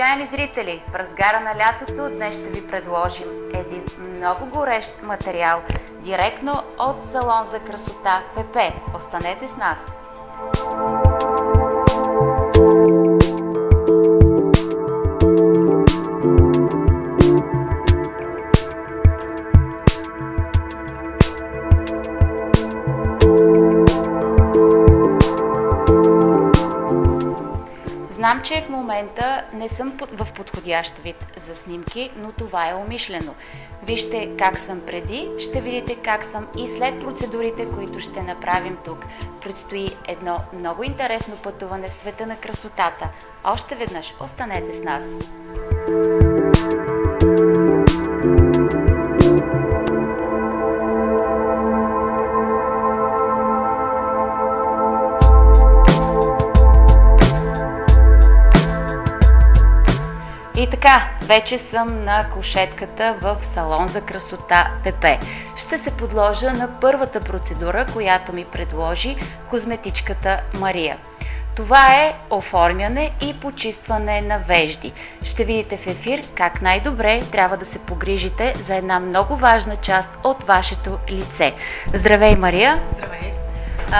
Уважаеми зрители, в разгара на лятото днес ще ви предложим един много горещ материал директно от салон за красота ПП. Останете с нас! Знам, че в момента не съм в подходящ вид за снимки, но това е умишлено. Вижте как съм преди, ще видите как съм и след процедурите, които ще направим тук. Предстои едно много интересно пътуване в света на красотата. Още веднъж останете с нас! Така, вече съм на кошетката в салон за красота ПП. Ще се подложа на първата процедура, която ми предложи козметичката Мария. Това е оформяне и почистване на вежди. Ще видите в ефир как най-добре трябва да се погрижите за една много важна част от вашето лице. Здравей, Мария! Здравей!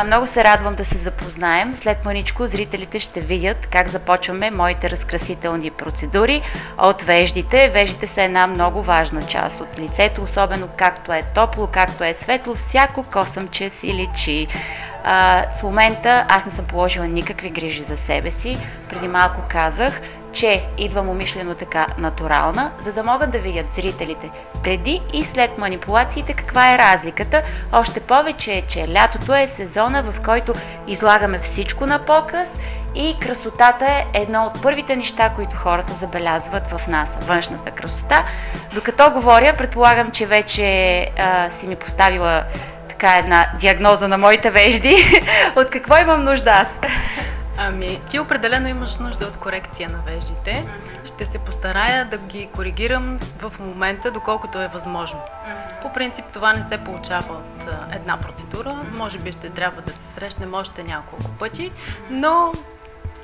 Много се радвам да се запознаем. След маничко зрителите ще видят как започваме моите разкрасителни процедури от веждите. Веждите са една много важна част от лицето, особено както е топло, както е светло, всяко косъмче си личи. А, в момента аз не съм положила никакви грижи за себе си. Преди малко казах, че идвам умишлено така натурална, за да могат да видят зрителите преди и след манипулациите каква е разликата. Още повече е, че лятото е сезона, в който излагаме всичко на показ и красотата е едно от първите неща, които хората забелязват в нас, външната красота. Докато говоря, предполагам, че вече а, си ми поставила така една диагноза на моите вежди. От какво имам нужда аз? Ами, ти определено имаш нужда от корекция на веждите. Ще се постарая да ги коригирам в момента, доколкото е възможно. По принцип това не се получава от една процедура. Може би ще трябва да се срещнем още няколко пъти, но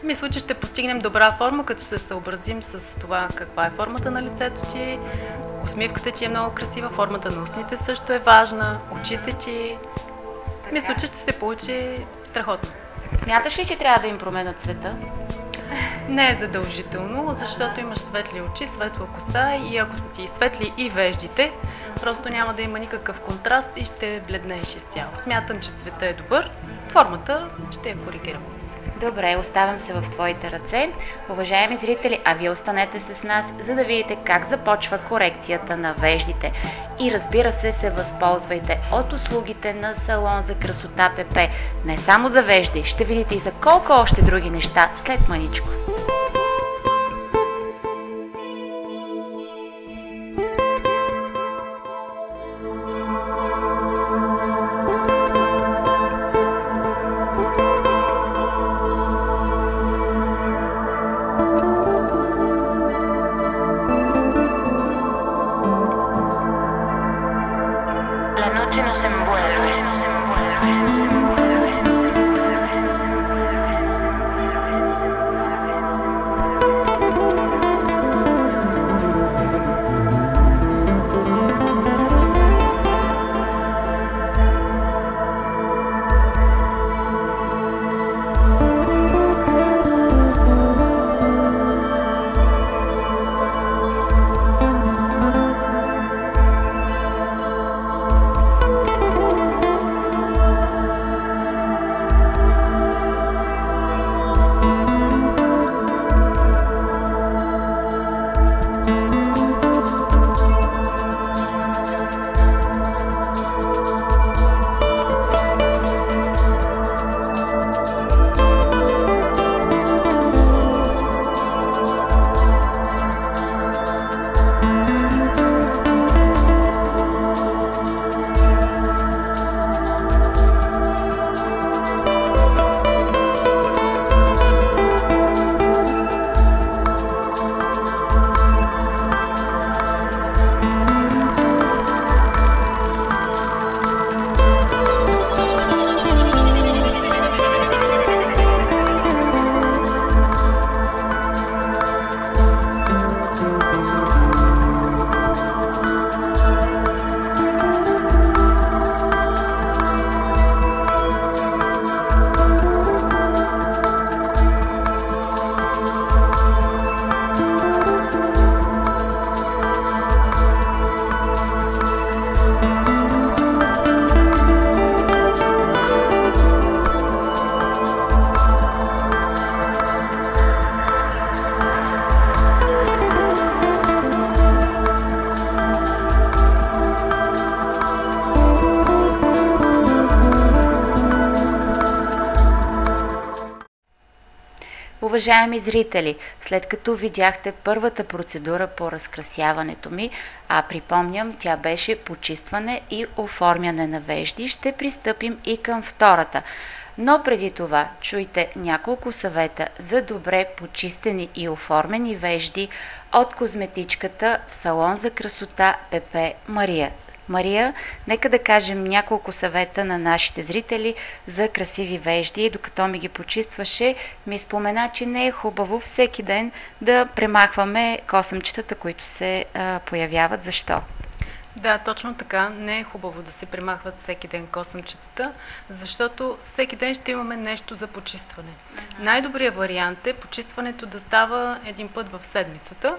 мисля, че ще постигнем добра форма, като се съобразим с това каква е формата на лицето ти, усмивката ти е много красива, формата на устните също е важна, очите ти. Мисля, че ще се получи страхотно. Смяташ ли, че трябва да им променят цвета? Не е задължително, защото имаш светли очи, светла коса и ако са ти светли и веждите, просто няма да има никакъв контраст и ще бледнееш изцяло. Смятам, че цвета е добър, формата ще я коригирам. Добре, оставям се в твоите ръце. Уважаеми зрители, а вие останете с нас, за да видите как започва корекцията на веждите. И разбира се, се възползвайте от услугите на салон за красота ПП. Не само за вежди, ще видите и за колко още други неща след маничко. Уважаеми зрители, след като видяхте първата процедура по разкрасяването ми, а припомням, тя беше почистване и оформяне на вежди, ще пристъпим и към втората. Но преди това чуйте няколко съвета за добре почистени и оформени вежди от козметичката в салон за красота ПП Мария. Мария, нека да кажем няколко съвета на нашите зрители за красиви вежди. Докато ми ги почистваше, ми спомена, че не е хубаво всеки ден да премахваме косъмчетата, които се а, появяват. Защо? Да, точно така. Не е хубаво да се премахват всеки ден косъмчетата, защото всеки ден ще имаме нещо за почистване. Uh-huh. Най-добрият вариант е почистването да става един път в седмицата,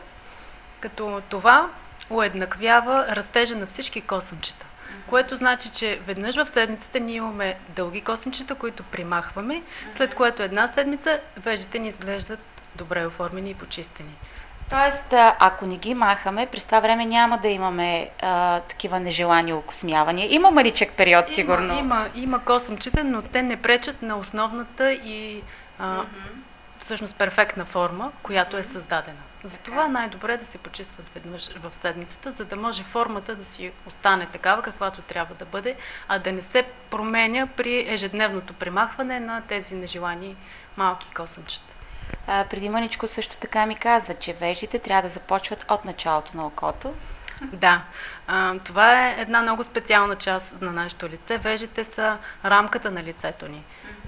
като това уеднаквява растежа на всички косъмчета. Което значи, че веднъж в седмицата ние имаме дълги косъмчета, които примахваме, след което една седмица веждите ни изглеждат добре оформени и почистени. Тоест, ако не ги махаме, през това време няма да имаме а, такива нежелани окосмявания. Има маличък период, има, сигурно. Има, има косъмчета, но те не пречат на основната и а, mm-hmm. Всъщност перфектна форма, която е създадена. Затова най-добре е да се почистват веднъж в седмицата, за да може формата да си остане такава, каквато трябва да бъде, а да не се променя при ежедневното примахване на тези нежелани малки косъмчета. А, преди мъничко също така ми каза, че веждите трябва да започват от началото на окото. Да, а, това е една много специална част на нашето лице. Вежите са рамката на лицето ни.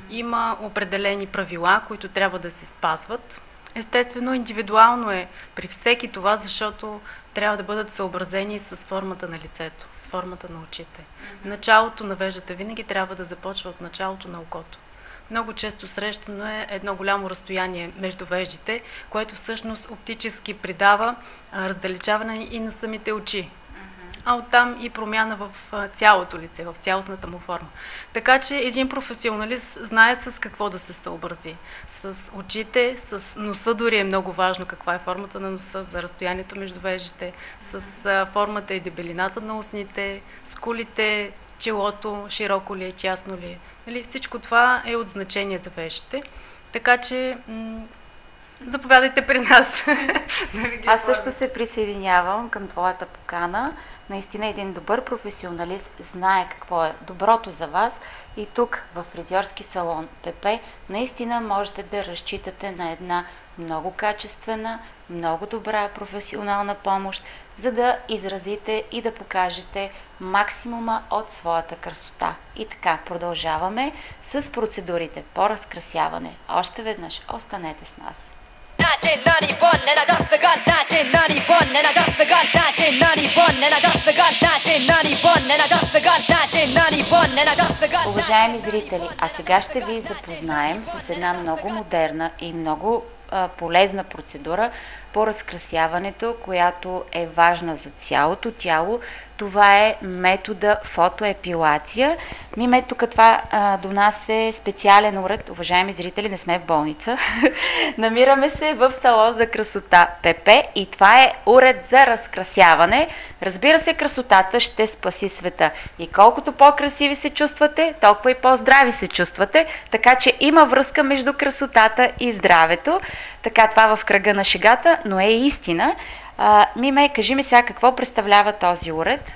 Има определени правила, които трябва да се спазват. Естествено, индивидуално е при всеки това, защото трябва да бъдат съобразени с формата на лицето, с формата на очите. Началото на веждата винаги трябва да започва от началото на окото. Много често срещано е едно голямо разстояние между веждите, което всъщност оптически придава раздалечаване и на самите очи а оттам и промяна в цялото лице, в цялостната му форма. Така че един професионалист знае с какво да се съобрази. С очите, с носа дори е много важно каква е формата на носа, за разстоянието между вежите, с формата и дебелината на устните, скулите, челото, широко ли е, тясно ли е. Нали, всичко това е от значение за вежите. Така че м- заповядайте при нас. Аз също се присъединявам към твоята покана наистина един добър професионалист знае какво е доброто за вас и тук в фризьорски салон ПП наистина можете да разчитате на една много качествена, много добра професионална помощ, за да изразите и да покажете максимума от своята красота. И така, продължаваме с процедурите по разкрасяване. Още веднъж останете с нас. 1991 and I just begun 1991 and I just begun 1991 and I just begun 1991 and I just begun 1991 and I just begun Уважаеми зрители, а сега ще ви запознаем с една много модерна и много а, полезна процедура по разкрасяването, която е важна за цялото тяло. Това е метода фотоепилация. Миме, тук това а, до нас е специален уред. Уважаеми зрители, не сме в болница. Намираме се в салон за красота ПП и това е уред за разкрасяване. Разбира се, красотата ще спаси света. И колкото по-красиви се чувствате, толкова и по-здрави се чувствате. Така че има връзка между красотата и здравето. Така това в кръга на шегата, но е истина. А, Миме, кажи ми сега какво представлява този уред?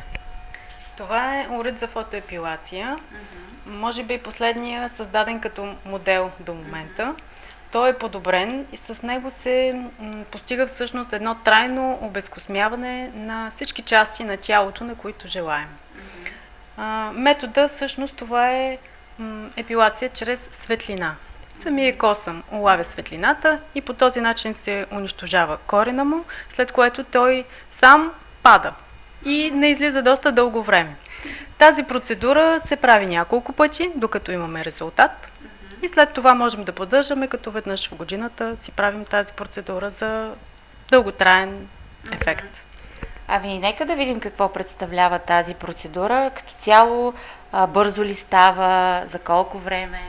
Това е уред за фотоепилация. Mm-hmm. Може би последния създаден като модел до момента. Mm-hmm. Той е подобрен и с него се м, постига всъщност едно трайно обезкосмяване на всички части на тялото, на които желаем. Mm-hmm. А, метода всъщност това е м, епилация чрез светлина. Самия косъм улавя светлината и по този начин се унищожава корена му, след което той сам пада и не излиза доста дълго време. Тази процедура се прави няколко пъти, докато имаме резултат. И след това можем да поддържаме, като веднъж в годината си правим тази процедура за дълготраен ефект. Ами, нека да видим какво представлява тази процедура. Като цяло, бързо ли става, за колко време?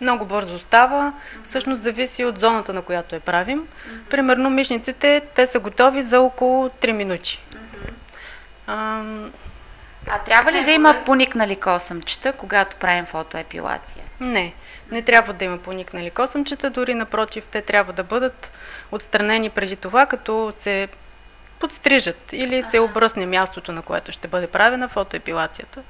Много бързо става. Всъщност зависи от зоната, на която я правим. Примерно мишниците, те са готови за около 3 минути. А, а трябва ли да има поникнали косъмчета, когато правим фотоепилация? Не. Не трябва да има поникнали косъмчета, дори напротив, те трябва да бъдат отстранени преди това, като се подстрижат или се обръсне мястото, на което ще бъде правена фотоепилацията.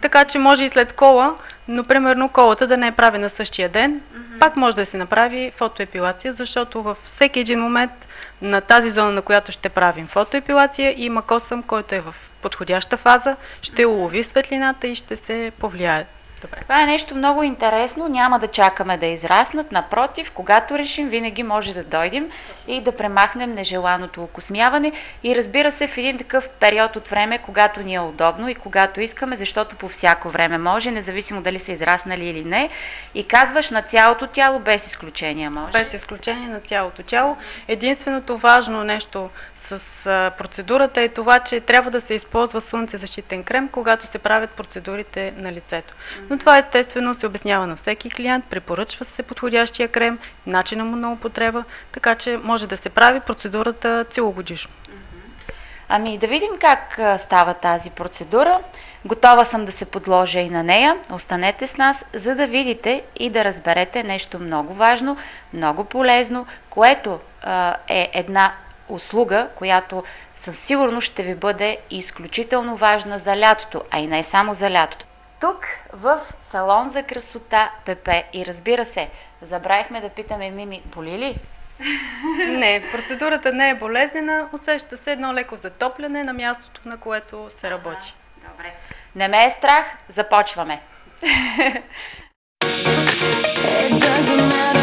Така че може и след кола, но примерно колата да не е правена същия ден, пак може да се направи фотоепилация, защото във всеки един момент на тази зона, на която ще правим фотоепилация, има косъм, който е в подходяща фаза, ще улови светлината и ще се повлияе Добре. Това е нещо много интересно. Няма да чакаме да израснат. Напротив, когато решим, винаги може да дойдем и да премахнем нежеланото окосмяване. И разбира се, в един такъв период от време, когато ни е удобно и когато искаме, защото по всяко време може, независимо дали са израснали или не. И казваш на цялото тяло, без изключение може. Без изключение на цялото тяло. Единственото важно нещо с процедурата е това, че трябва да се използва слънцезащитен крем, когато се правят процедурите на лицето. Но това естествено се обяснява на всеки клиент, препоръчва се подходящия крем, начина му на употреба, така че може да се прави процедурата целогодишно. Ами да видим как става тази процедура. Готова съм да се подложа и на нея. Останете с нас, за да видите и да разберете нещо много важно, много полезно, което а, е една услуга, която със сигурност ще ви бъде изключително важна за лятото, а и не само за лятото тук в салон за красота ПП. И разбира се, забравихме да питаме Мими, боли ли? Не, процедурата не е болезнена, усеща се едно леко затопляне на мястото, на което се работи. Добре. Не ме е страх, започваме. It doesn't matter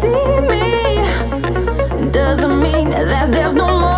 see me doesn't mean that there's no more.